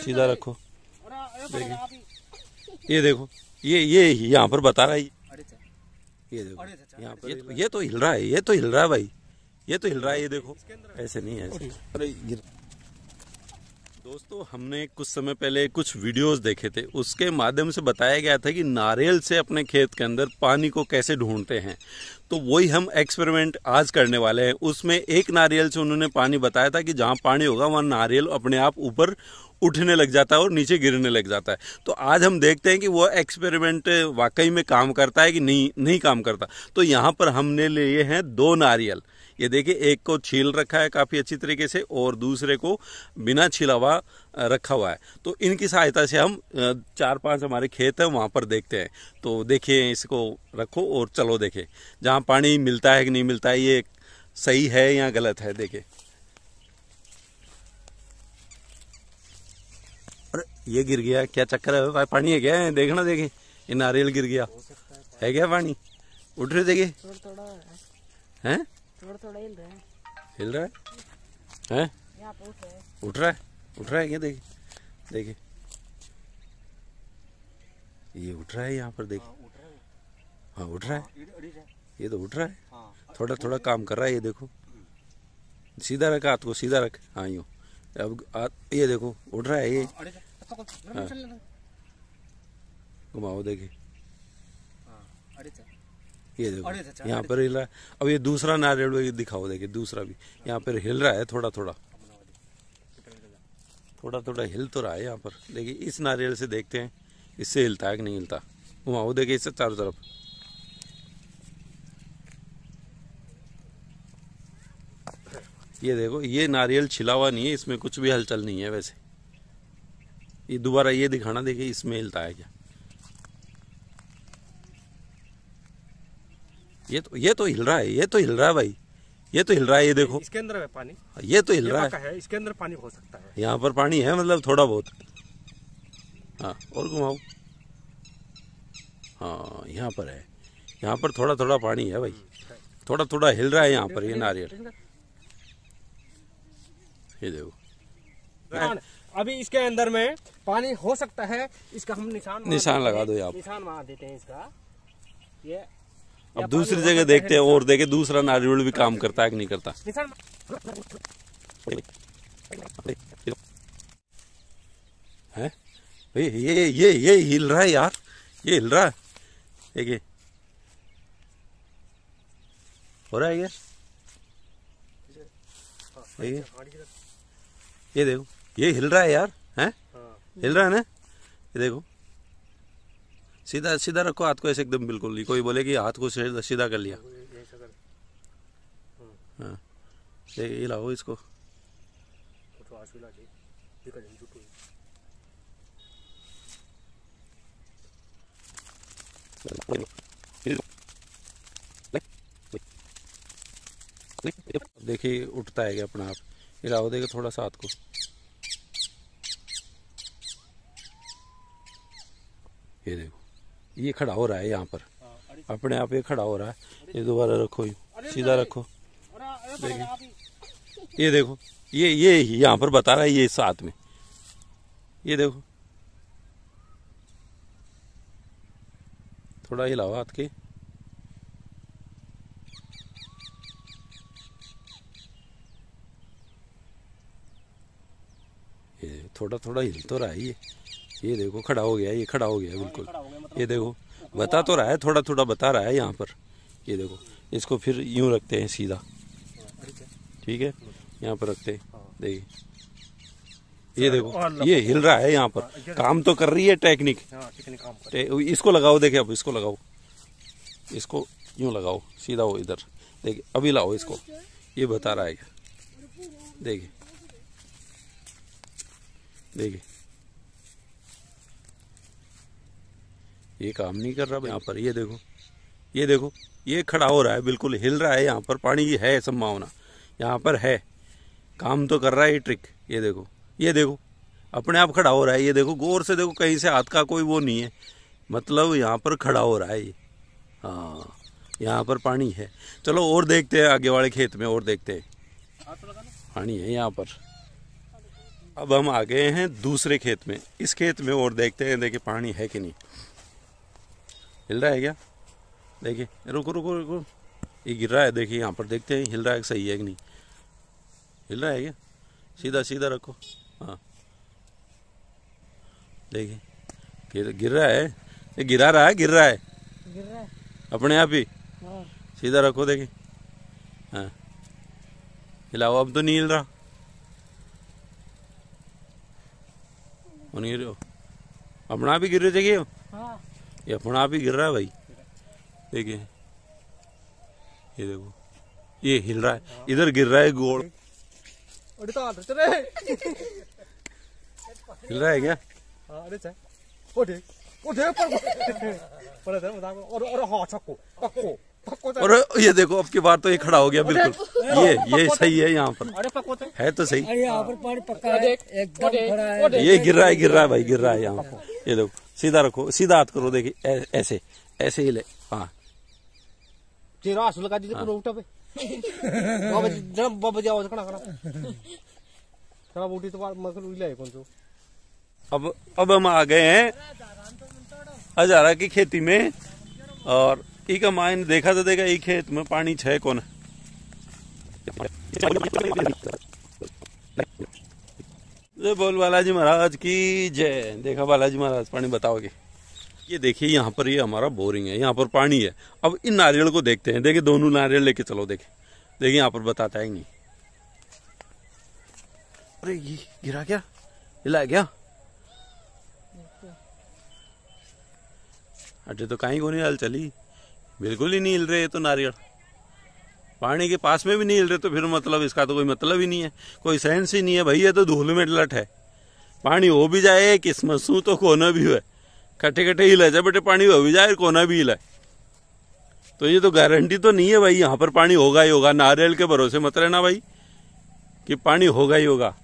सीधा रखो। देखिए। ये देखो ये ये यहाँ पर बता रहा है ये। देखो यहाँ पर ये तो, ये तो हिल रहा है ये तो हिल रहा है भाई। ये तो हिल रहा है ये देखो। ऐसे नहीं है ऐसे अरे गिर दोस्तों हमने कुछ समय पहले कुछ वीडियोस देखे थे। उसके माध्यम से बताया गया था कि नारियल से अपने खेत के अंदर पानी को कैसे ढूंढते हैं। तो वही हम एक्सपेरिमेंट आज करने वाले हैं। उसमें एक नारियल से उन्होंने पानी बताया था कि जहाँ पानी होगा वहाँ नारियल अपने आप ऊपर उठने लग जाता है और नीचे गिरने लग जाता है। तो आज हम देखते हैं कि वो एक्सपेरिमेंट वाकई में काम करता है कि नहीं नहीं काम करता। तो यहाँ पर हमने लिए हैं दो नारियल। ये देखिए, एक को छील रखा है काफ़ी अच्छी तरीके से और दूसरे को बिना छिला हुआ रखा हुआ है। तो इनकी सहायता से हम चार पाँच हमारे खेत हैं, वहाँ पर देखते हैं। तो देखिए, इसको रखो और चलो देखें, जहाँ पानी मिलता है कि नहीं मिलता है, ये सही है या गलत है? देखे ये गिर गया क्या चक्कर है? भाई पानी है क्या? देखना देखे। ये नारियल गिर गया। है क्या पानी? उठ रहे देखे। हैं। थोड़ा थोड़ा हिल रहा है। हिल रहा है? हैं? उठ रहा है। उठ रहा है? क्या देखिए देखिए ये उठ रहा है यहाँ पर देखे। हाँ उठ रहा है। ये तो उठ रहा है। थोड़ा थोड़ा काम कर रहा है ये देखो। सीधा रख हाथ को सीधा रख। हाँ यूँ। अब ये देखो उठ रहा है ये। हाँ घुमाओ देखिए ये देखो यहाँ पर हिल रहा है। अब ये दूसरा नारियल दिखाओ देखिए दूसरा भी। यहाँ पर हिल रहा है थोड़ा थोड़ा थोड़ा थोड़ा हिल तो रहा है यहाँ पर। देखिए इस नारियल से देखते हैं इससे हिलता है कि नहीं हिलता। घुमाओ देखिए इससे चारों तरफ़। ये देखो ये नारियल छिला हुआ नहीं है इसमें कुछ भी हलचल नहीं है वैसे। ये दोबारा ये दिखाना देखिए इसमें हिलता है क्या? ये तो ये तो हिल रहा है ये तो हिल रहा है भाई। ये तो हिल रहा है ये देखो। इसके अंदर है पानी। ये तो हिल रहा है।, है इसके अंदर पानी हो सकता है। यहाँ पर पानी है मतलब थोड़ा बहुत। हाँ और घुमाओ। हाँ यहाँ पर है। यहाँ पर थोड़ा थोड़ा पानी है भाई। थोड़ा थोड़ा हिल रहा है यहाँ पर ये नारियल। ये देखो। अभी इसके अंदर में पानी हो सकता है इसका हम निशान निशान लगा दो यहाँ निशान वहाँ देते हैं इसका। ये अब दूसरी जगह देखते हैं और देखे दूसरा नारियल भी काम करता है कि नहीं करता। है? भाई ये ये ये हिल रहा है यार। ये हिल रहा है। देखिए। हो रहा है ये? ये देखो। ये हिल रहा है यार हैं? हिल रहा है ना? ये देखो। सीधा सीधा रखो हाथ को ऐसे एकदम बिल्कुल नहीं। कोई बोले कि हाथ को सीधा कर लिया। हाँ। ये लाओ इसको। देखिए उठता है क्या अपना आप? ये लाओ देखो थोड़ा सा हाथ को। ये देखो। ये खड़ा हो रहा है यहाँ पर। अपने आप ये खड़ा हो रहा है। ये दोबारा रखो सीधा रखो। देखिए। ये देखो। ये ये यहाँ पर बता रहा है ये साथ में। ये देखो। थोड़ा हिलाओ हाथ के। ये थोड़ा थोड़ा हिल तो रहा है ये। ये देखो खड़ा हो गया ये खड़ा हो गया बिल्कुल। ये देखो बता तो रहा है थोड़ा थोड़ा बता रहा है यहाँ पर। ये देखो इसको फिर यूँ रखते हैं सीधा। ठीक है? यहाँ पर रखते हैं। देखिए। ये देखो ये हिल रहा है यहाँ पर। काम तो कर रही है टेक्निक। इसको लगाओ देखे अब इसको लगाओ। इसको यूँ लगाओ सीधा हो इधर। देखिए अभी लाओ इसको। ये बता रहा है देखिए। देखिए। ये काम नहीं कर रहा यहाँ पर ये देखो ये देखो, ये खड़ा हो रहा है, बिल्कुल हिल रहा है यहाँ पर। पानी है संभावना, यहाँ पर है। काम तो कर रहा है ये ट्रिक, ये देखो ये देखो, अपने आप खड़ा हो रहा है, ये देखो, गौर से देखो, कहीं से हाथ का कोई वो नहीं है। मतलब यहाँ पर खड़ा हो रहा है ये। हाँ यहाँ पर पानी है। चलो और देखते हैं, आगे वाले खेत में और देखते हैं। पानी है यहाँ पर। अब हम आ गए हैं दूसरे खेत में। इस खेत में और देखते हैं, देखिए पानी है कि नहीं। हिल रहा है क्या? देखिए रुको रुको रुको। ये गिर रहा है देखिए यहाँ पर देखते हैं हिल रहा है सही है कि नहीं? हिल रहा है क्या? सीधा सीधा रखो। हाँ। देखिए गिर गिर रहा है। ये गिरा रहा है गिर रहा है। गिर रहा है। अपने आप ही। हाँ। सीधा रखो देखिए। हाँ। हिलाओ अब तो नहीं हिल रहा। गिर अपना ही गिर रहे थे हाँ। ये अपना आप ही गिर रहा है भाई। देखिए। ये देखो। ये हिल रहा है। इधर गिर रहा है गोल अरे तो आदर चले हिल रहा है क्या? हाँ अरे चा ओठे ओठे पर पर है बता और और हाँ चक्को पक्को पक्को और ये देखो अब की बार तो ये खड़ा हो गया बिल्कुल। ये ये सही है यहाँ पर। अरे पक्को है तो सही। अरे यहाँ पर पानी पक्का है। एकदम खड़ा है। ये गिर रहा है गिर रहा है भाई गिर रहा है यहाँ पर। ये देखो सीधा रखो सीधा हाथ करो देखिए ऐसे ऐसे ही ले हाँ। आँसू लगा दीजिए पूरा उठा पे। बाबा जी जरा बाबा जी आवाज़ करा करा करा बूटी तो मतलब कौन सो अब अब हम आ गए हैं हजारा की खेती में और ई का मायने देखा तो देखा ई खेत में पानी छह कौन बोल बालाजी महाराज की जय। देखा बालाजी महाराज, पानी बताओगे? ये देखिए, यहाँ पर ये हमारा बोरिंग है, यहाँ पर पानी है। अब इन नारियल को देखते हैं। देखिए, दोनों नारियल लेके चलो देखे देखिए, यहाँ पर बताता है अरे, ये गिरा क्या? हिला क्या? अटे तो कहीं को नहीं हाल चली? बिल्कुल ही नहीं हिल रहे तो नारियल। पानी के पास में भी नहीं हिल रहे तो फिर मतलब इसका तो कोई मतलब ही नहीं है। कोई सेंस ही नहीं है भाई ये तो धूल में लट है। पानी हो भी जाए, किस्मत सू तो कोना भी हुए। कटे कटे हिला जाए बेटे पानी हो भी जाए, कोना भी हिला तो ये तो गारंटी तो नहीं है भाई, यहाँ पर पानी होगा ही होगा। नारियल के भरोसे मत रहना भाई, कि पानी होगा ही होगा।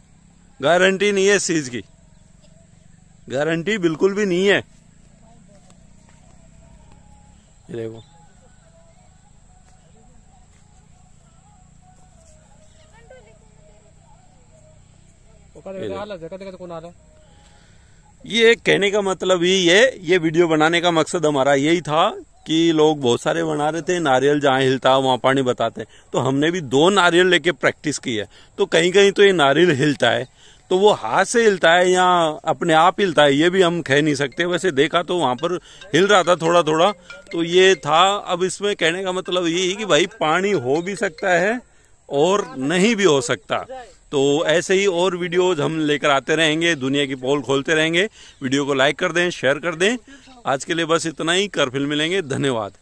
गारंटी नहीं है इस चीज़ की। गारंटी बिल्कुल भी नहीं है। देखो। है? ये कहने का मतलब ही है ये वीडियो बनाने का मकसद हमारा यही था कि लोग बहुत सारे बना रहे थे नारियल जहाँ हिलता वहाँ पानी बताते तो हमने भी दो नारियल लेके प्रैक्टिस की है। तो कहीं कहीं तो ये नारियल हिलता है। तो वो हाथ से हिलता है या अपने आप हिलता है ये भी हम कह नहीं सकते। वैसे देखा तो वहाँ पर हिल रहा था थोड़ा थोड़ा तो ये था। अब इसमें कहने का मतलब ये है कि भाई पानी हो भी सकता है और नहीं भी हो सकता। तो ऐसे ही और वीडियोज़ हम लेकर आते रहेंगे, दुनिया की पोल खोलते रहेंगे। वीडियो को लाइक कर दें, शेयर कर दें। आज के लिए बस इतना ही। कर फिर मिलेंगे। धन्यवाद।